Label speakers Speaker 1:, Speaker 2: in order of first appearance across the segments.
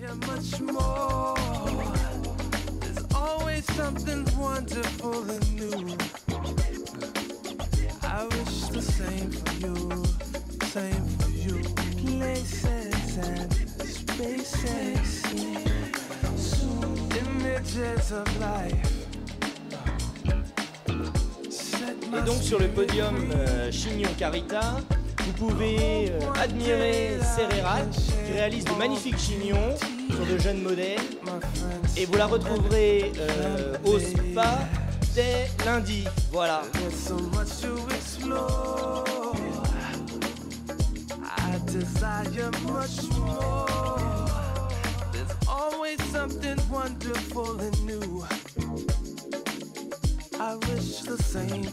Speaker 1: desire much more. There's always something wonderful and new. I wish the same for you, same for you. Places and spaces, images of life. Set
Speaker 2: Et donc sur le podium euh, Chignon Carita, vous pouvez euh, admirer Serrerat qui réalise de magnifiques chignons sur de jeunes modèles. Et vous la retrouverez euh, au spa dès lundi. Voilà.
Speaker 1: Desire much more. There's always something wonderful and new. I wish the same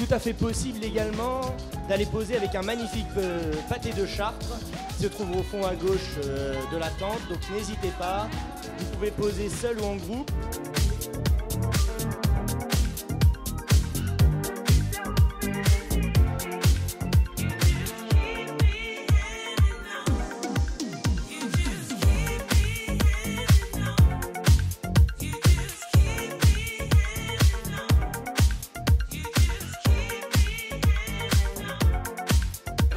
Speaker 2: tout à fait possible également d'aller poser avec un magnifique euh, pâté de Chartres qui se trouve au fond à gauche euh, de la tente. Donc n'hésitez pas, vous pouvez poser seul ou en groupe.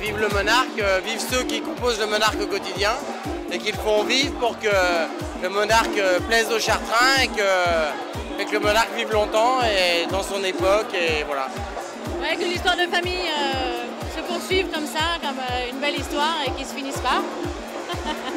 Speaker 3: Vive le monarque, euh, vive ceux qui composent le monarque au quotidien et qui le font vivre pour que le monarque euh, plaise aux chartrains et que, le monarque vive longtemps et dans son époque et voilà.
Speaker 4: Ouais, que l'histoire de famille euh, se poursuive comme ça, comme une belle histoire et qui se finisse pas.